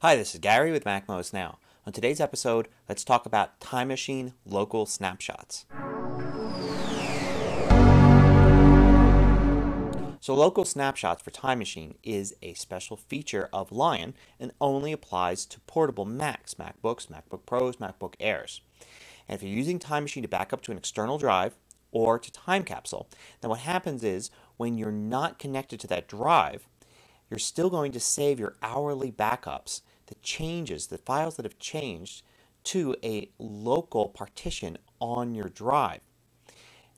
Hi, this is Gary with MacMost Now. On today's episode, let's talk about Time Machine local snapshots. So local snapshots for Time Machine is a special feature of Lion and only applies to portable Macs, MacBooks, MacBook Pros, MacBook Airs. And if you're using Time Machine to back up to an external drive or to Time Capsule, then what happens is when you're not connected to that drive, you're still going to save your hourly backups, the changes, the files that have changed, to a local partition on your drive.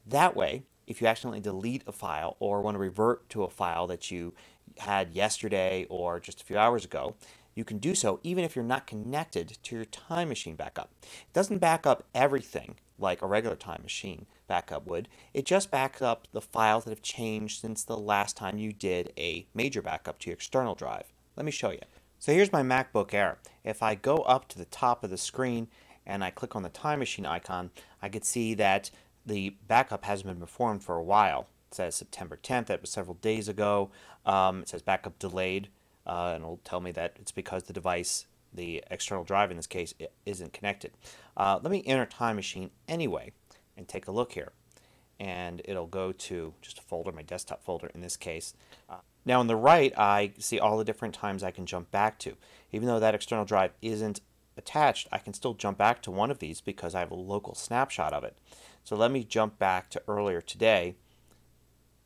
That way, if you accidentally delete a file or want to revert to a file that you had yesterday or just a few hours ago, you can do so even if you're not connected to your time machine backup. It doesn't back up everything like a regular time machine backup would. It just backs up the files that have changed since the last time you did a major backup to your external drive. Let me show you. So here's my MacBook Air. If I go up to the top of the screen and I click on the time machine icon, I can see that the backup hasn't been performed for a while. It says September 10th, that was several days ago. Um, it says backup delayed, uh, and it'll tell me that it's because the device, the external drive in this case, isn't connected. Uh, let me enter Time Machine anyway and take a look here. And it'll go to just a folder, my desktop folder in this case. Uh, now on the right, I see all the different times I can jump back to. Even though that external drive isn't attached, I can still jump back to one of these because I have a local snapshot of it. So let me jump back to earlier today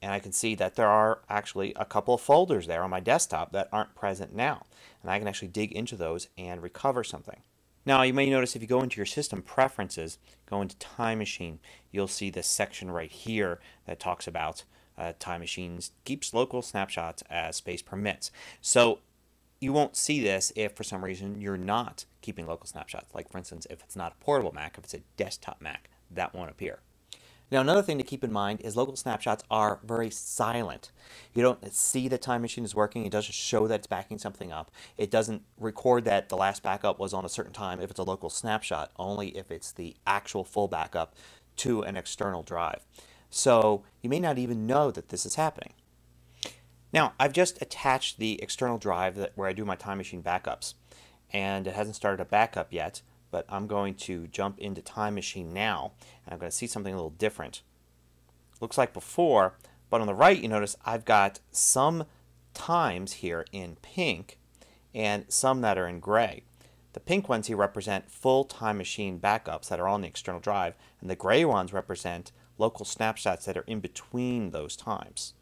and I can see that there are actually a couple of folders there on my desktop that aren't present now. And I can actually dig into those and recover something. Now you may notice if you go into your system preferences, go into Time Machine, you'll see this section right here that talks about uh, Time Machines keeps local snapshots as space permits. So you won't see this if for some reason you're not keeping local snapshots. Like for instance, if it's not a portable Mac, if it's a desktop Mac, that won't appear. Now another thing to keep in mind is local snapshots are very silent. You don't see the time machine is working. It doesn't show that it's backing something up. It doesn't record that the last backup was on a certain time if it's a local snapshot, only if it's the actual full backup to an external drive. So you may not even know that this is happening. Now, I've just attached the external drive that, where I do my time machine backups, and it hasn't started a backup yet, but I'm going to jump into Time Machine now, and I'm going to see something a little different. Looks like before, but on the right you notice I've got some times here in pink and some that are in gray. The pink ones here represent full Time Machine backups that are on the external drive, and the gray ones represent local snapshots that are in between those times.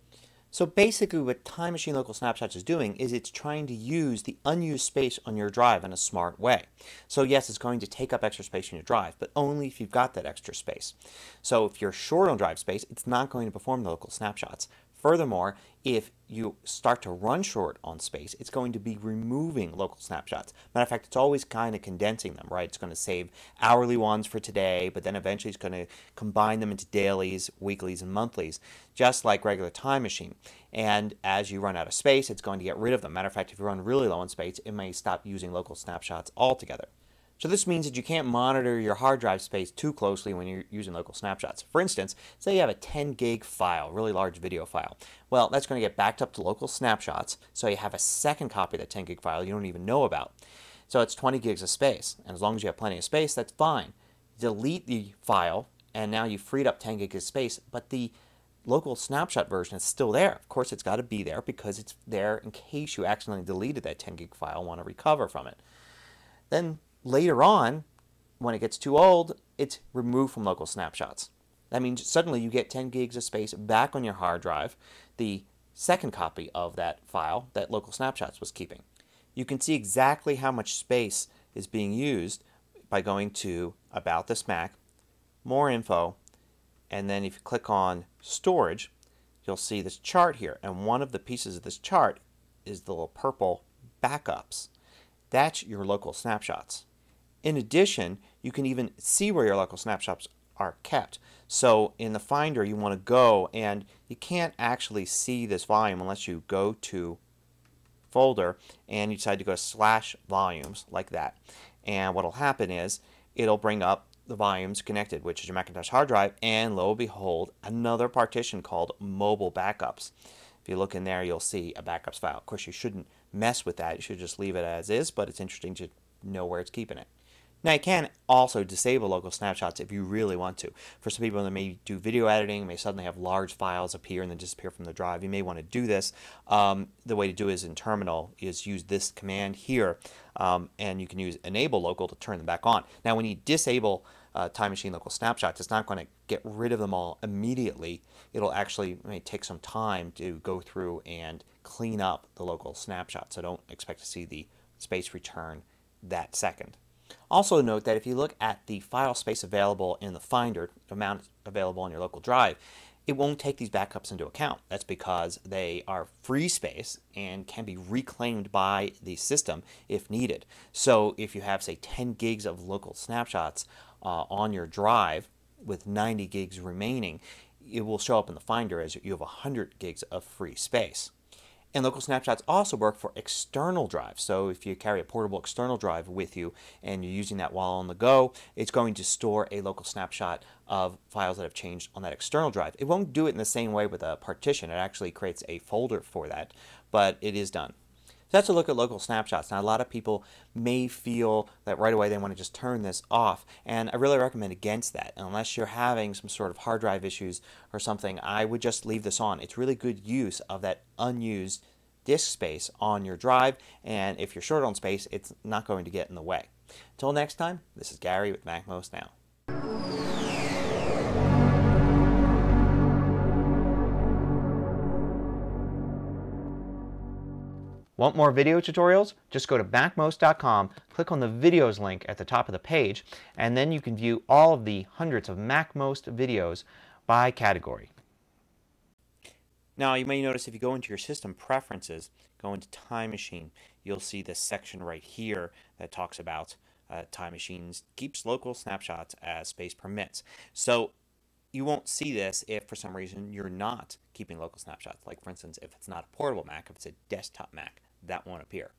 So basically what Time Machine Local Snapshots is doing is it's trying to use the unused space on your drive in a smart way. So yes, it's going to take up extra space on your drive, but only if you've got that extra space. So if you're short on drive space, it's not going to perform the local snapshots. Furthermore, if you start to run short on space, it's going to be removing local snapshots. Matter of fact, it's always kind of condensing them, right? It's going to save hourly ones for today, but then eventually it's going to combine them into dailies, weeklies, and monthlies, just like regular time machine. And as you run out of space, it's going to get rid of them. Matter of fact, if you run really low on space, it may stop using local snapshots altogether. So this means that you can't monitor your hard drive space too closely when you're using local snapshots. For instance, say you have a 10 gig file, really large video file. Well, that's going to get backed up to local snapshots, so you have a second copy of that 10 gig file you don't even know about. So it's 20 gigs of space, and as long as you have plenty of space, that's fine. Delete the file, and now you've freed up 10 gigs of space, but the local snapshot version is still there. Of course, it's got to be there because it's there in case you accidentally deleted that 10 gig file and want to recover from it. Then Later on, when it gets too old, it's removed from local snapshots. That means suddenly you get 10 gigs of space back on your hard drive, the second copy of that file that local snapshots was keeping. You can see exactly how much space is being used by going to About This Mac, More Info, and then if you click on Storage, you'll see this chart here. And one of the pieces of this chart is the little purple backups. That's your local snapshots. In addition, you can even see where your local snapshots are kept. So in the Finder, you want to go, and you can't actually see this volume unless you go to folder and you decide to go slash volumes like that. And what will happen is it'll bring up the volumes connected, which is your Macintosh hard drive, and lo and behold, another partition called mobile backups. If you look in there, you'll see a backups file. Of course, you shouldn't mess with that. You should just leave it as is, but it's interesting to know where it's keeping it. Now you can also disable local snapshots if you really want to. For some people that may do video editing, may suddenly have large files appear and then disappear from the drive, you may want to do this. Um, the way to do it is in terminal is use this command here um, and you can use enable local to turn them back on. Now when you disable uh, Time Machine local snapshots, it's not going to get rid of them all immediately. It'll actually may take some time to go through and clean up the local snapshot. So don't expect to see the space return that second. Also note that if you look at the file space available in the Finder, amount available on your local drive, it won't take these backups into account. That's because they are free space and can be reclaimed by the system if needed. So if you have, say, 10 gigs of local snapshots uh, on your drive with 90 gigs remaining, it will show up in the Finder as you have 100 gigs of free space. And local snapshots also work for external drives. So if you carry a portable external drive with you and you're using that while on the go, it's going to store a local snapshot of files that have changed on that external drive. It won't do it in the same way with a partition. It actually creates a folder for that, but it is done. So that's a look at local snapshots. Now, a lot of people may feel that right away they want to just turn this off, and I really recommend against that. Unless you're having some sort of hard drive issues or something, I would just leave this on. It's really good use of that unused disk space on your drive, and if you're short on space, it's not going to get in the way. Until next time, this is Gary with MacMost Now. Want more video tutorials? Just go to MacMost.com, click on the videos link at the top of the page, and then you can view all of the hundreds of MacMost videos by category. Now you may notice if you go into your system preferences, go into Time Machine, you'll see this section right here that talks about uh, Time Machines keeps local snapshots as space permits. So you won't see this if for some reason you're not keeping local snapshots. Like for instance, if it's not a portable Mac, if it's a desktop Mac, that won't appear.